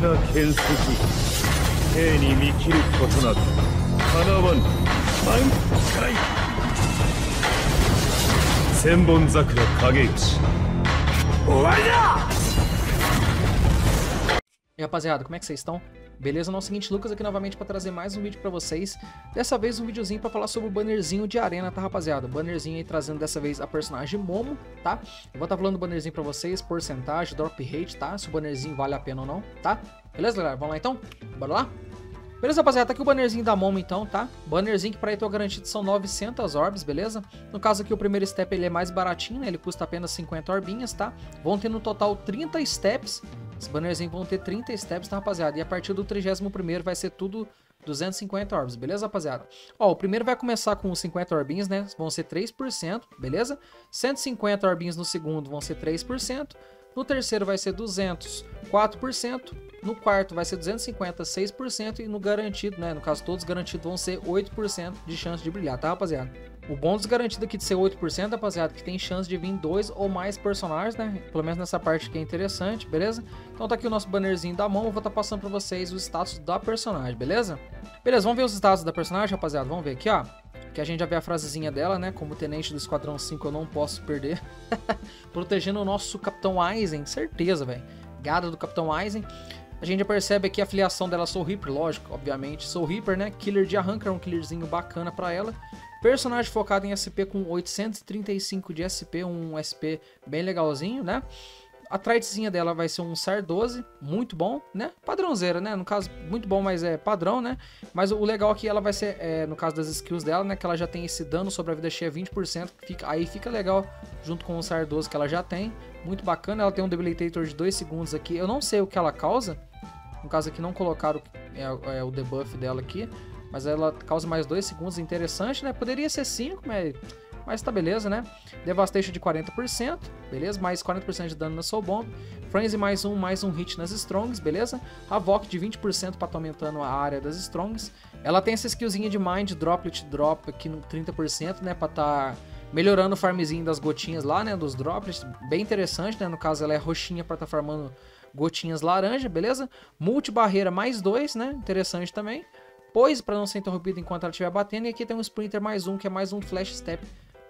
が建設兵に見切ることなどかなわぬ満開千本桜影吉終わりだやっぱ、ゼアード、como é que vocês estão? Beleza? Não é o seguinte, Lucas aqui novamente para trazer mais um vídeo para vocês. Dessa vez um videozinho para falar sobre o bannerzinho de arena, tá rapaziada? Bannerzinho aí trazendo dessa vez a personagem Momo, tá? Eu vou estar tá falando do bannerzinho para vocês, porcentagem, drop rate, tá? Se o bannerzinho vale a pena ou não, tá? Beleza, galera? Vamos lá então? Bora lá? Beleza, rapaziada, tá aqui o bannerzinho da Momo então, tá? Bannerzinho que pra tô garantido são 900 orbs, beleza? No caso aqui o primeiro step ele é mais baratinho, né? Ele custa apenas 50 orbinhas, tá? Vão ter no total 30 steps. Esse bannerzinho vão ter 30 steps, tá, rapaziada? E a partir do 31º vai ser tudo 250 orbs, beleza, rapaziada? Ó, o primeiro vai começar com 50 orbinhos, né? Vão ser 3%, beleza? 150 orbinhos no segundo vão ser 3%. No terceiro vai ser 200, 4%. No quarto vai ser 250, 6%. E no garantido, né? No caso, todos garantidos vão ser 8% de chance de brilhar, tá, rapaziada? O bônus garantido aqui de ser 8%, rapaziada, que tem chance de vir dois ou mais personagens, né? Pelo menos nessa parte que é interessante, beleza? Então tá aqui o nosso bannerzinho da mão, eu vou estar tá passando pra vocês os status da personagem, beleza? Beleza, vamos ver os status da personagem, rapaziada? Vamos ver aqui, ó. Que a gente já vê a frasezinha dela, né? Como tenente do Esquadrão 5 eu não posso perder. Protegendo o nosso Capitão Aizen, certeza, velho. Gada do Capitão Aizen. A gente já percebe aqui a filiação dela Soul Reaper, lógico, obviamente. Soul Reaper, né? Killer de Arranca, é um killerzinho bacana pra ela. Personagem focado em SP com 835 de SP, um SP bem legalzinho, né? A traitzinha dela vai ser um SAR 12, muito bom, né? Padrãozeira, né? No caso, muito bom, mas é padrão, né? Mas o legal aqui, ela vai ser, é, no caso das skills dela, né? Que ela já tem esse dano sobre a vida cheia 20%, fica, aí fica legal junto com o SAR 12 que ela já tem. Muito bacana, ela tem um Debilitator de 2 segundos aqui. Eu não sei o que ela causa, no caso aqui não colocaram é, é, o debuff dela aqui, mas ela causa mais 2 segundos, interessante, né? Poderia ser 5, mas, mas tá beleza, né? Devastation de 40%, beleza? Mais 40% de dano na Soul Bomb. Frenzy mais um, mais um hit nas Strongs, beleza? Havok de 20% para tá aumentando a área das Strongs. Ela tem essa skillzinha de Mind Droplet Drop aqui no 30%, né? Pra tá melhorando o farmzinho das gotinhas lá, né? Dos droplets, bem interessante, né? No caso ela é roxinha para tá farmando gotinhas laranja, beleza? Multi barreira mais dois, né? Interessante também. Poise para não ser interrompido enquanto ela estiver batendo. E aqui tem um Sprinter mais um, que é mais um Flash Step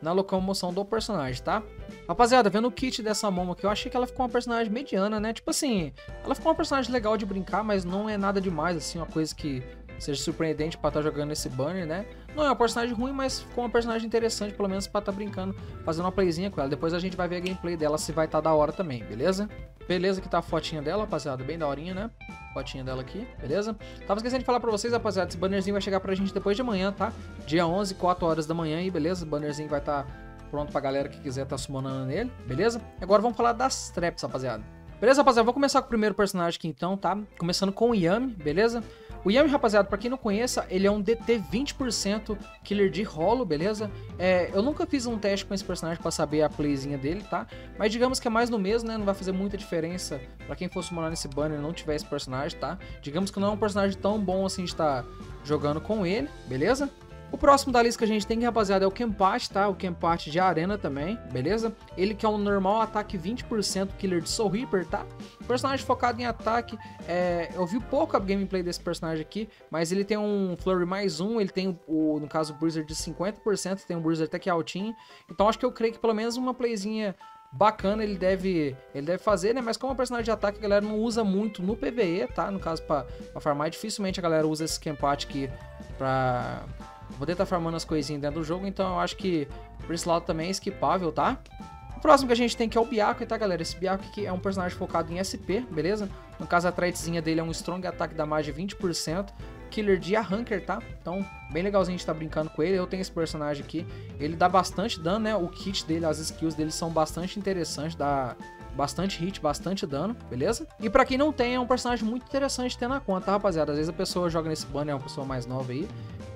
na locomoção do personagem, tá? Rapaziada, vendo o kit dessa Momo aqui, eu achei que ela ficou uma personagem mediana, né? Tipo assim, ela ficou uma personagem legal de brincar, mas não é nada demais, assim, uma coisa que seja surpreendente para estar tá jogando esse banner, né? Não é uma personagem ruim, mas ficou uma personagem interessante, pelo menos para estar tá brincando, fazendo uma playzinha com ela. Depois a gente vai ver a gameplay dela se vai estar tá da hora também, beleza? Beleza que tá a fotinha dela, rapaziada, bem daorinha, né? Fotinha dela aqui, beleza? Tava esquecendo de falar pra vocês, rapaziada, esse bannerzinho vai chegar pra gente depois de amanhã, tá? Dia 11, 4 horas da manhã aí, beleza? O bannerzinho vai estar tá pronto pra galera que quiser tá summonando nele, beleza? Agora vamos falar das traps, rapaziada. Beleza, rapaziada? Vou começar com o primeiro personagem aqui então, tá? Começando com o Yami, beleza? O Yami, rapaziada, pra quem não conheça, ele é um DT 20% killer de rolo, beleza? É, eu nunca fiz um teste com esse personagem pra saber a playzinha dele, tá? Mas digamos que é mais no mesmo, né? Não vai fazer muita diferença pra quem fosse morar nesse banner e não tiver esse personagem, tá? Digamos que não é um personagem tão bom assim de estar tá jogando com ele, beleza? O próximo da lista que a gente tem, rapaziada, é o Kempat, tá? O Kempat de arena também, beleza? Ele que é um normal ataque 20% killer de Soul Reaper, tá? Personagem focado em ataque, é... eu vi pouco a gameplay desse personagem aqui, mas ele tem um Flurry mais um, ele tem, o, no caso, o Bruiser de 50%, tem um Bruiser até que altinho. Então acho que eu creio que pelo menos uma playzinha bacana ele deve ele deve fazer, né? Mas como é um personagem de ataque, a galera não usa muito no PvE, tá? No caso, pra, pra farmar, dificilmente a galera usa esse Kempat aqui pra poder estar tá farmando as coisinhas dentro do jogo, então eu acho que por esse lado também é skipável, tá? O próximo que a gente tem que é o Byakuya, tá galera? Esse Byakuya aqui é um personagem focado em SP, beleza? No caso a traitzinha dele é um Strong Attack da de 20%, Killer de Arranker, tá? Então, bem legalzinho de estar tá brincando com ele. Eu tenho esse personagem aqui, ele dá bastante dano, né? O kit dele, as skills dele são bastante interessantes, dá bastante hit, bastante dano, beleza? E para quem não tem, é um personagem muito interessante de ter na conta, tá, rapaziada? Às vezes a pessoa joga nesse banner, é uma pessoa mais nova aí,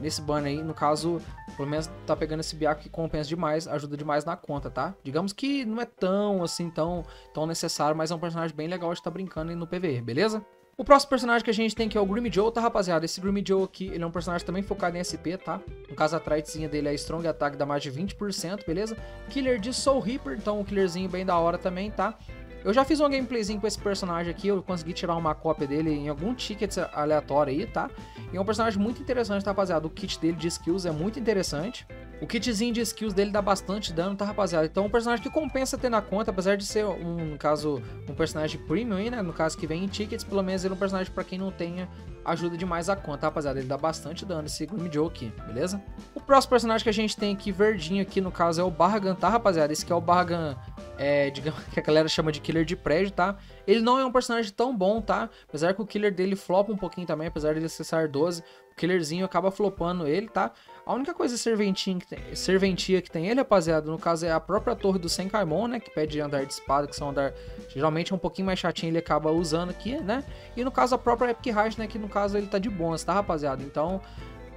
nesse banner aí, no caso, pelo menos tá pegando esse biaco que compensa demais, ajuda demais na conta, tá? Digamos que não é tão, assim, tão, tão necessário, mas é um personagem bem legal de estar tá brincando no PvE, beleza? O próximo personagem que a gente tem aqui é o Grim Joe, tá, rapaziada? Esse Grim Joe aqui, ele é um personagem também focado em SP, tá? No caso, a traitzinha dele é Strong Attack, dá mais de 20%, beleza? Killer de Soul Reaper, então um killerzinho bem da hora também, tá? Eu já fiz uma gameplayzinho com esse personagem aqui, eu consegui tirar uma cópia dele em algum ticket aleatório aí, tá? E é um personagem muito interessante, tá, rapaziada? O kit dele de skills é muito interessante. O kitzinho de skills dele dá bastante dano, tá, rapaziada? Então um personagem que compensa ter na conta, apesar de ser, um, no caso, um personagem premium aí, né? No caso que vem em tickets, pelo menos ele é um personagem pra quem não tenha ajuda demais a conta, tá, rapaziada? Ele dá bastante dano, esse Grim Joe aqui, beleza? O próximo personagem que a gente tem aqui, verdinho aqui, no caso, é o Barragan, tá, rapaziada? Esse aqui é o Barragan é, digamos que a galera chama de killer de prédio, tá? Ele não é um personagem tão bom, tá? Apesar que o killer dele flopa um pouquinho também, apesar dele ser SAR 12, o killerzinho acaba flopando ele, tá? A única coisa serventinha que tem, serventia que tem ele, rapaziada, no caso é a própria torre do Senkaimon, né? Que pede andar de espada, que são andar geralmente é um pouquinho mais chatinho, ele acaba usando aqui, né? E no caso a própria Epic Heart, né? Que no caso ele tá de bônus, tá, rapaziada? Então,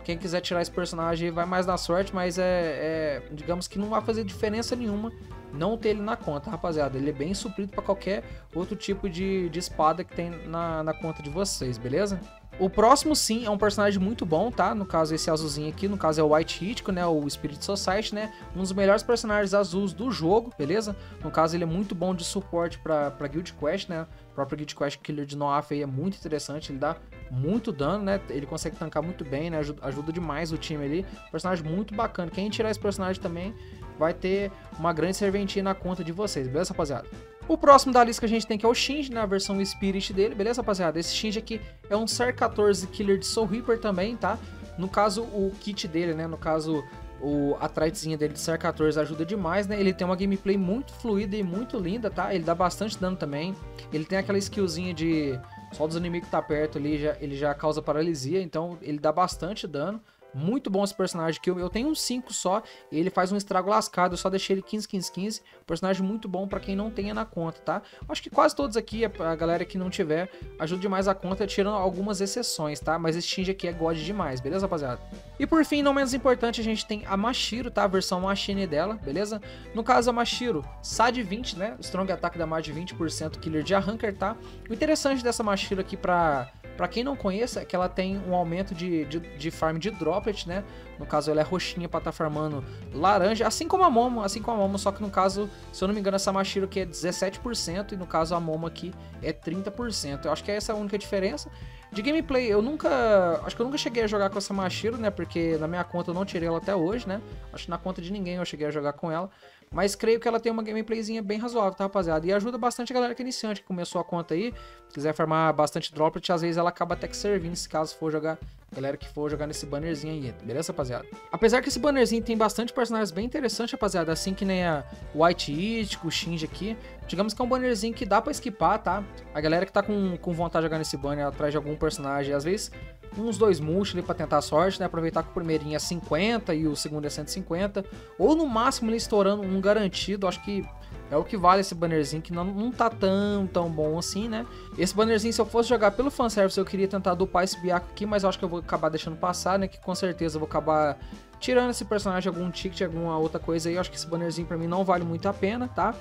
quem quiser tirar esse personagem vai mais na sorte, mas é, é, digamos que não vai fazer diferença nenhuma não ter ele na conta, rapaziada. Ele é bem suprido para qualquer outro tipo de, de espada que tem na, na conta de vocês, beleza? O próximo, sim, é um personagem muito bom, tá? No caso, esse azulzinho aqui, no caso é o White Hitico, né? O Spirit Society, né? Um dos melhores personagens azuis do jogo, beleza? No caso, ele é muito bom de suporte pra, pra Guild Quest, né? O próprio Guild Quest Killer de Noaf aí é muito interessante, ele dá muito dano, né? Ele consegue tancar muito bem, né? Ajuda, ajuda demais o time ali. Personagem muito bacana. Quem tirar esse personagem também vai ter uma grande serventia na conta de vocês, beleza, rapaziada? O próximo da lista que a gente tem que é o Shinji, né, versão Spirit dele, beleza, rapaziada? Esse Shinji aqui é um SAR 14 Killer de Soul Reaper também, tá? No caso, o kit dele, né? No caso, o, a traitezinha dele de SAR 14 ajuda demais, né? Ele tem uma gameplay muito fluida e muito linda, tá? Ele dá bastante dano também. Ele tem aquela skillzinha de... Só dos inimigos que tá perto ali, já, ele já causa paralisia, então ele dá bastante dano. Muito bom esse personagem que eu, tenho um 5 só ele faz um estrago lascado. Eu só deixei ele 15, 15, 15. Personagem muito bom para quem não tenha na conta, tá? Acho que quase todos aqui, a, galera que não tiver, ajuda demais a conta, tirando algumas exceções, tá? Mas esse Shinji aqui é God demais, beleza, rapaziada? E por fim, não menos importante, a gente tem a Mashiro, tá? A versão Machine dela, beleza? No caso, a Mashiro, SAD 20, né? Strong Attack dá mais de 20%, Killer de Arrancar, tá? O interessante dessa Mashiro aqui pra Pra quem não conhece, é que ela tem um aumento de, de, de farm de droplet, né? No caso, ela é roxinha pra estar tá farmando laranja, assim como a Momo, assim como a Momo, só que no caso, se eu não me engano, essa Mashiro aqui é 17% e no caso a Momo aqui é 30%. Eu acho que essa é a única diferença. De gameplay, eu nunca. Acho que eu nunca cheguei a jogar com essa Mashiro, né? Porque na minha conta eu não tirei ela até hoje, né? Acho que na conta de ninguém eu cheguei a jogar com ela. Mas creio que ela tem uma gameplayzinha bem razoável, tá, rapaziada? E ajuda bastante a galera que é iniciante, que começou a conta aí. quiser farmar bastante droplet, às vezes ela acaba até que servindo, se caso for jogar galera que for jogar nesse bannerzinho aí, beleza, rapaziada? Apesar que esse bannerzinho tem bastante personagens bem interessantes, rapaziada, assim que nem a White It, o Shinji aqui, digamos que é um bannerzinho que dá pra esquipar, tá? A galera que tá com, com vontade de jogar nesse banner atrás de algum personagem, às vezes uns dois multi ali pra tentar a sorte, né? Aproveitar que o primeirinho é 50 e o segundo é 150. Ou no máximo ele estourando um garantido, acho que é o que vale esse bannerzinho, que não, não tá tão, tão bom assim, né? Esse bannerzinho, se eu fosse jogar pelo fanservice, eu queria tentar dupar esse biaco aqui, mas eu acho que eu vou acabar deixando passar, né? Que com certeza eu vou acabar tirando esse personagem algum ticket, alguma outra coisa aí. Eu acho que esse bannerzinho pra mim não vale muito a pena, tá?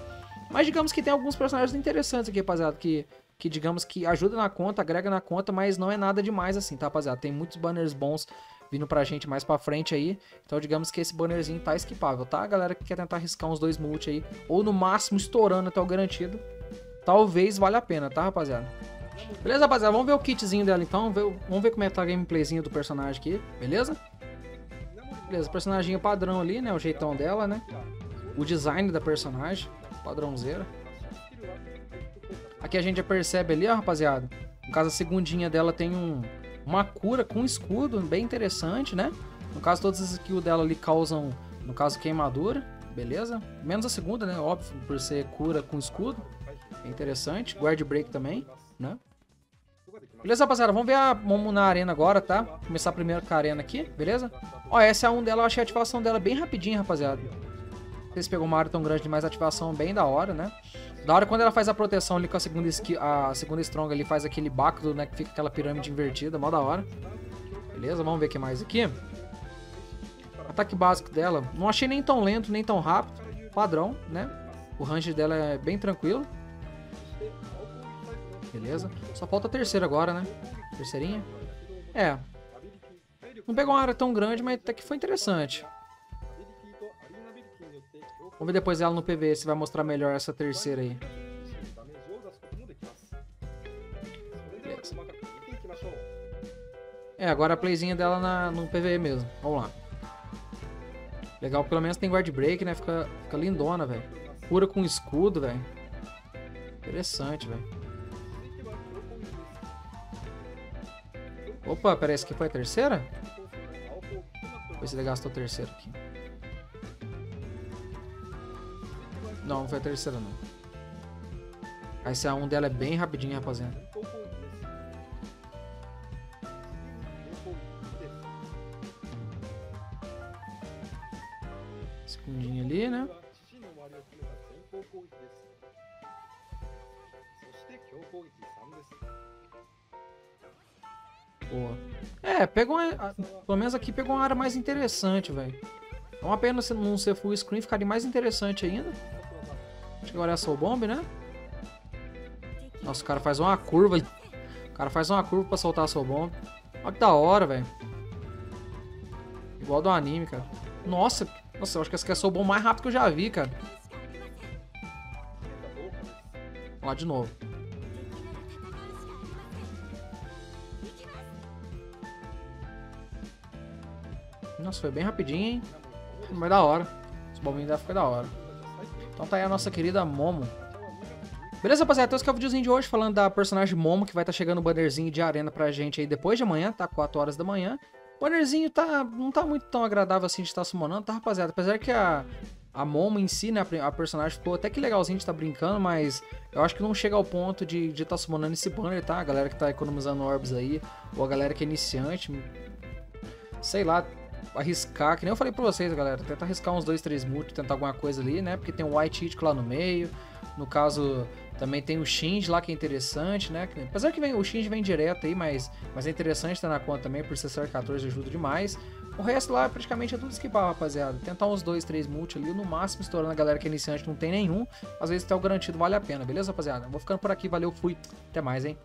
Mas digamos que tem alguns personagens interessantes aqui, rapaziada, que que digamos que ajuda na conta, agrega na conta, mas não é nada demais assim, tá, rapaziada? Tem muitos banners bons vindo pra gente mais pra frente aí. Então, digamos que esse bannerzinho tá esquipável, tá? Galera que quer tentar arriscar uns dois multi aí, ou no máximo estourando até o garantido, talvez valha a pena, tá, rapaziada? Beleza, rapaziada? Vamos ver o kitzinho dela então, vamos ver como é que tá a gameplayzinha do personagem aqui, beleza? Beleza, personagem padrão ali, né? O jeitão dela, né? O design da personagem, padrãozeira. Aqui a gente já percebe ali, ó, rapaziada. No caso, a segundinha dela tem um, uma cura com escudo, bem interessante, né? No caso, todas as skills dela ali causam, no caso, queimadura, beleza? Menos a segunda, né? Óbvio, por ser cura com escudo. É interessante. Guard break também, né? Beleza, rapaziada? Vamos ver a Momo na arena agora, tá? Começar primeiro com a arena aqui, beleza? Ó, essa é a 1 dela, eu achei a ativação dela bem rapidinha, rapaziada. Se pegou uma área tão grande, mas a ativação bem da hora, né? Da hora quando ela faz a proteção ali com a segunda, a segunda Strong, ele faz aquele bacto, né? Que fica aquela pirâmide invertida, mó da hora. Beleza, vamos ver o que mais aqui. Ataque básico dela, não achei nem tão lento, nem tão rápido. Padrão, né? O range dela é bem tranquilo. Beleza. Só falta a terceira agora, né? Terceirinha. É. Não pegou uma área tão grande, mas até que foi interessante. Vamos ver depois ela no PV se vai mostrar melhor essa terceira aí. É, agora a playzinha dela na, no PV mesmo. Vamos lá. Legal, pelo menos tem guard break, né? Fica, fica lindona, velho. Cura com escudo, velho. Interessante, velho. Opa, parece que foi a terceira? Depois ele gastou a terceira aqui. Não, não foi a terceira, não. A SA1 dela é bem rapidinho, rapaziada. Segundinho ali, né? Boa. É, pegou uma, pelo menos aqui pegou uma área mais interessante, velho. É uma pena se não ser full screen, ficaria mais interessante ainda. Acho que agora é a Soul Bomb, né? Nossa, o cara faz uma curva. O cara faz uma curva pra soltar a Soul Bomb. Olha que da hora, velho. Igual do anime, cara. Nossa, nossa, eu acho que essa aqui é a Soul Bomb mais rápido que eu já vi, cara. Vamos lá de novo. Nossa, foi bem rapidinho, hein? Mas da hora. Os bombinhos dela foi da hora. Então tá aí a nossa querida Momo. Beleza, rapaziada? Então esse é o videozinho de hoje falando da personagem Momo, que vai estar tá chegando o bannerzinho de arena pra gente aí depois de amanhã, tá? 4 horas da manhã. O bannerzinho tá, não tá muito tão agradável assim de estar tá summonando, tá, rapaziada? Apesar que a, a Momo em si, né, a personagem ficou até que legalzinho de estar tá brincando, mas eu acho que não chega ao ponto de estar de tá summonando esse banner, tá? A galera que tá economizando orbs aí, ou a galera que é iniciante, sei lá, arriscar, que nem eu falei pra vocês, galera, tenta arriscar uns 2, 3 multi, tentar alguma coisa ali, né? Porque tem o White Hit lá no meio, no caso também tem o Shinji lá que é interessante, né? Apesar que vem, o Shinji vem direto aí, mas, mas é interessante ter na conta também, por ser CR14 ajuda demais. O resto lá praticamente é tudo esquivar, rapaziada. Tentar uns 2, 3 multi ali, no máximo estourando a galera que é iniciante não tem nenhum. Às vezes até o garantido vale a pena, beleza, rapaziada? Vou ficando por aqui, valeu, fui. Até mais, hein?